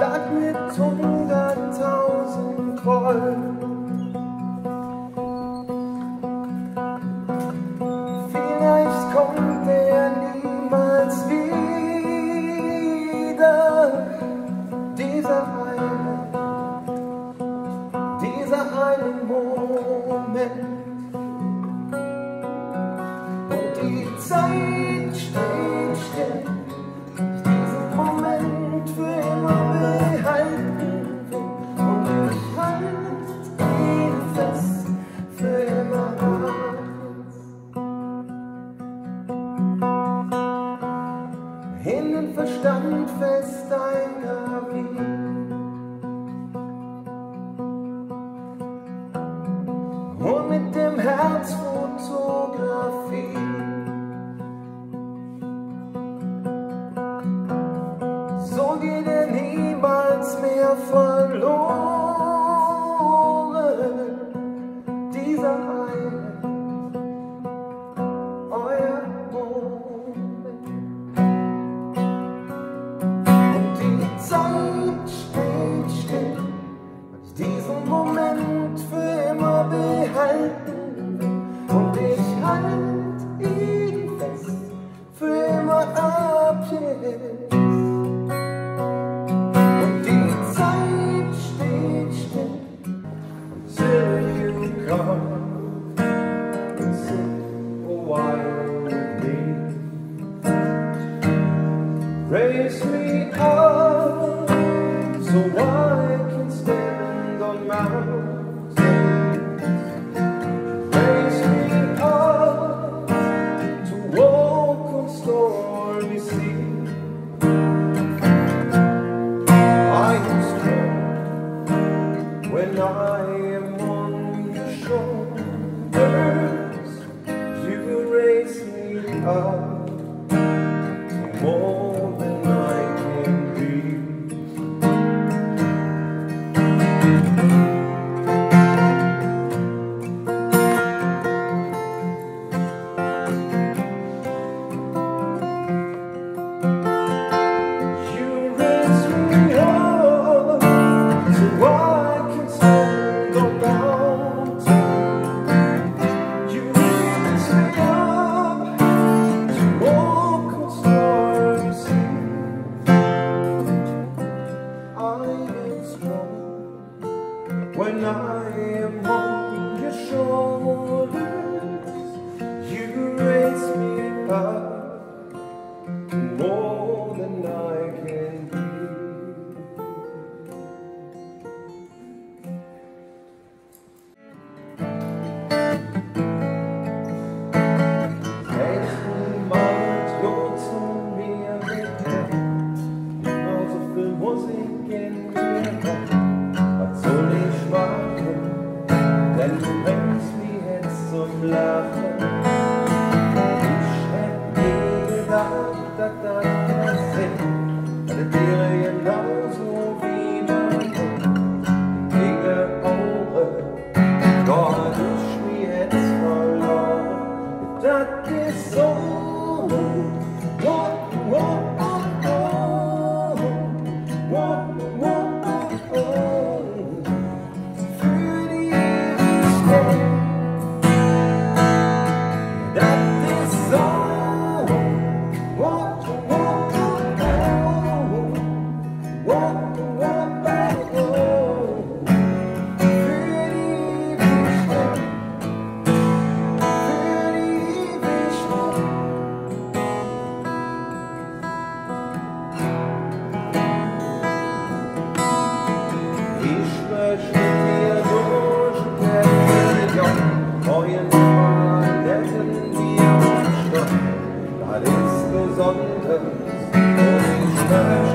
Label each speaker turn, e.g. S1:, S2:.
S1: stark mit you. Verstand fest deiner Weg. Und mit dem Herz Fotografie. So geht es. carries me so I can stand on mountains. Raise me up to walk on stormy seas. I am strong when I. when I am home your shore. Thank you. never